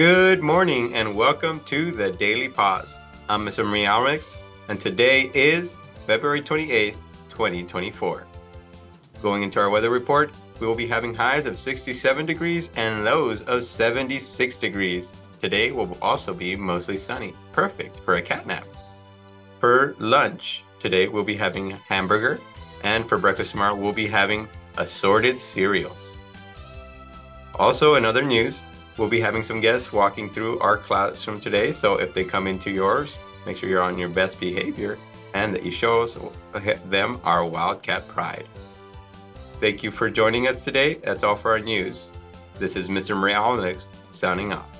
Good morning and welcome to the Daily Paws. I'm Mr. Mialmix and today is February 28th, 2024. Going into our weather report, we will be having highs of 67 degrees and lows of 76 degrees. Today will also be mostly sunny, perfect for a cat nap. For lunch, today we'll be having hamburger, and for breakfast tomorrow we'll be having assorted cereals. Also, in other news, we'll be having some guests walking through our classroom today, so if they come into yours, make sure you're on your best behavior and that you show them our Wildcat pride. Thank you for joining us today. That's all for our news. This is Mr. Maria signing off.